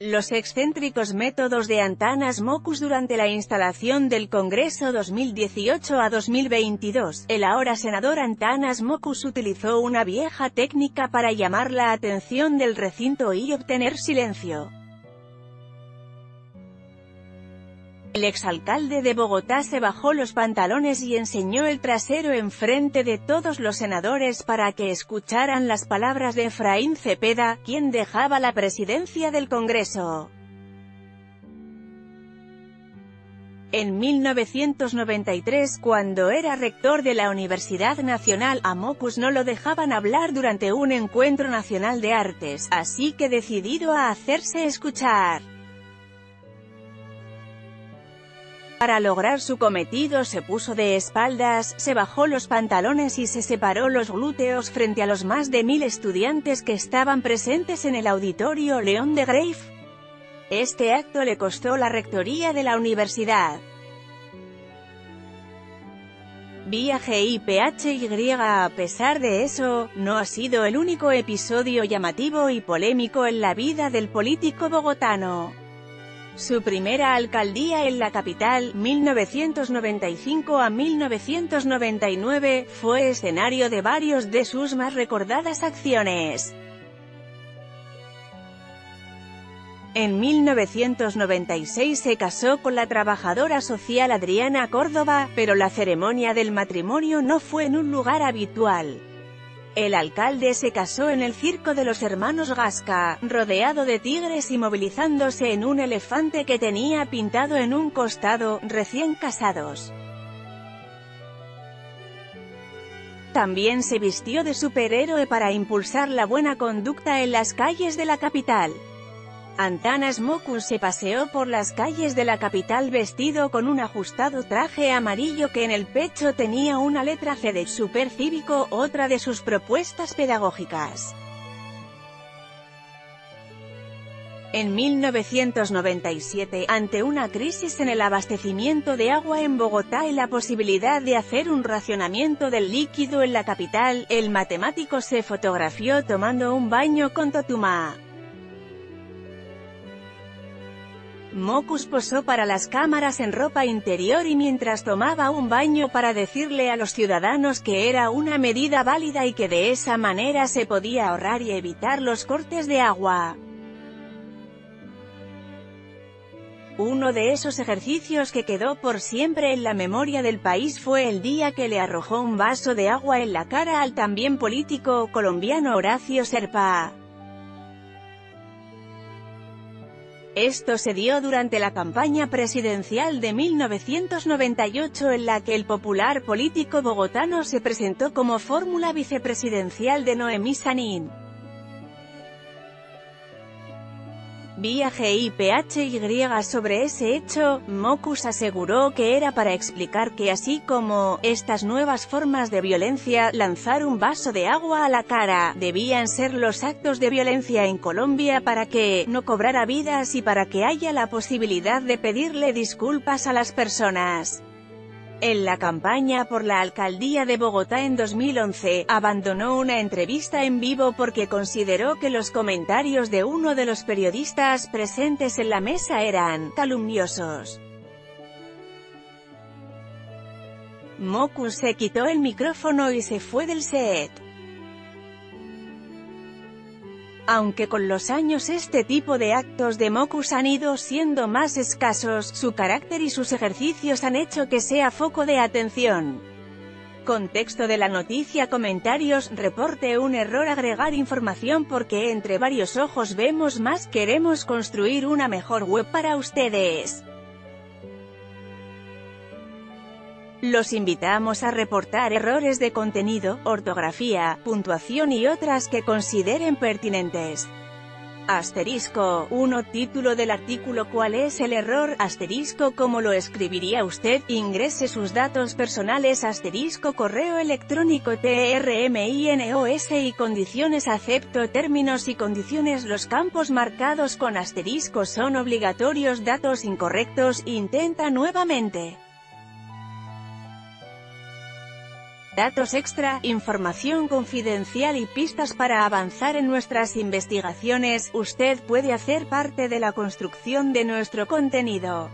Los excéntricos métodos de Antanas Mocus durante la instalación del Congreso 2018 a 2022. El ahora senador Antanas Mocus utilizó una vieja técnica para llamar la atención del recinto y obtener silencio. El exalcalde de Bogotá se bajó los pantalones y enseñó el trasero en frente de todos los senadores para que escucharan las palabras de Efraín Cepeda, quien dejaba la presidencia del Congreso. En 1993, cuando era rector de la Universidad Nacional, a no lo dejaban hablar durante un encuentro nacional de artes, así que decidido a hacerse escuchar. Para lograr su cometido se puso de espaldas, se bajó los pantalones y se separó los glúteos frente a los más de mil estudiantes que estaban presentes en el auditorio León de Grave. Este acto le costó la rectoría de la universidad. Vía GIPHY a pesar de eso, no ha sido el único episodio llamativo y polémico en la vida del político bogotano. Su primera alcaldía en la capital, 1995 a 1999, fue escenario de varios de sus más recordadas acciones. En 1996 se casó con la trabajadora social Adriana Córdoba, pero la ceremonia del matrimonio no fue en un lugar habitual. El alcalde se casó en el circo de los hermanos Gasca, rodeado de tigres y movilizándose en un elefante que tenía pintado en un costado, recién casados. También se vistió de superhéroe para impulsar la buena conducta en las calles de la capital. Antanas Mocus se paseó por las calles de la capital vestido con un ajustado traje amarillo que en el pecho tenía una letra C de supercívico, otra de sus propuestas pedagógicas. En 1997, ante una crisis en el abastecimiento de agua en Bogotá y la posibilidad de hacer un racionamiento del líquido en la capital, el matemático se fotografió tomando un baño con Totuma. Mocus posó para las cámaras en ropa interior y mientras tomaba un baño para decirle a los ciudadanos que era una medida válida y que de esa manera se podía ahorrar y evitar los cortes de agua. Uno de esos ejercicios que quedó por siempre en la memoria del país fue el día que le arrojó un vaso de agua en la cara al también político colombiano Horacio Serpa. Esto se dio durante la campaña presidencial de 1998 en la que el popular político bogotano se presentó como fórmula vicepresidencial de Noemí Sanín. Vía GIPHY sobre ese hecho, Mocus aseguró que era para explicar que así como estas nuevas formas de violencia, lanzar un vaso de agua a la cara, debían ser los actos de violencia en Colombia para que no cobrara vidas y para que haya la posibilidad de pedirle disculpas a las personas. En la campaña por la alcaldía de Bogotá en 2011, abandonó una entrevista en vivo porque consideró que los comentarios de uno de los periodistas presentes en la mesa eran calumniosos. Mokus se quitó el micrófono y se fue del set. Aunque con los años este tipo de actos de Mocus han ido siendo más escasos, su carácter y sus ejercicios han hecho que sea foco de atención. Contexto de la noticia Comentarios Reporte un error agregar información porque entre varios ojos vemos más Queremos construir una mejor web para ustedes. Los invitamos a reportar errores de contenido, ortografía, puntuación y otras que consideren pertinentes. Asterisco 1 Título del artículo ¿Cuál es el error? Asterisco ¿Cómo lo escribiría usted? Ingrese sus datos personales Asterisco Correo electrónico TRMINOS y condiciones Acepto términos y condiciones Los campos marcados con asterisco son obligatorios Datos incorrectos Intenta nuevamente datos extra, información confidencial y pistas para avanzar en nuestras investigaciones, usted puede hacer parte de la construcción de nuestro contenido.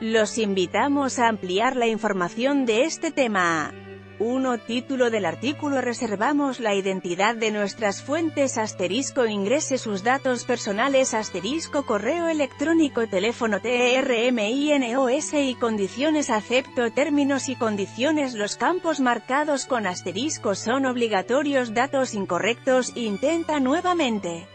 Los invitamos a ampliar la información de este tema. 1. Título del artículo Reservamos la identidad de nuestras fuentes asterisco Ingrese sus datos personales asterisco Correo electrónico Teléfono TRMINOS y condiciones Acepto términos y condiciones Los campos marcados con asterisco son obligatorios Datos incorrectos Intenta nuevamente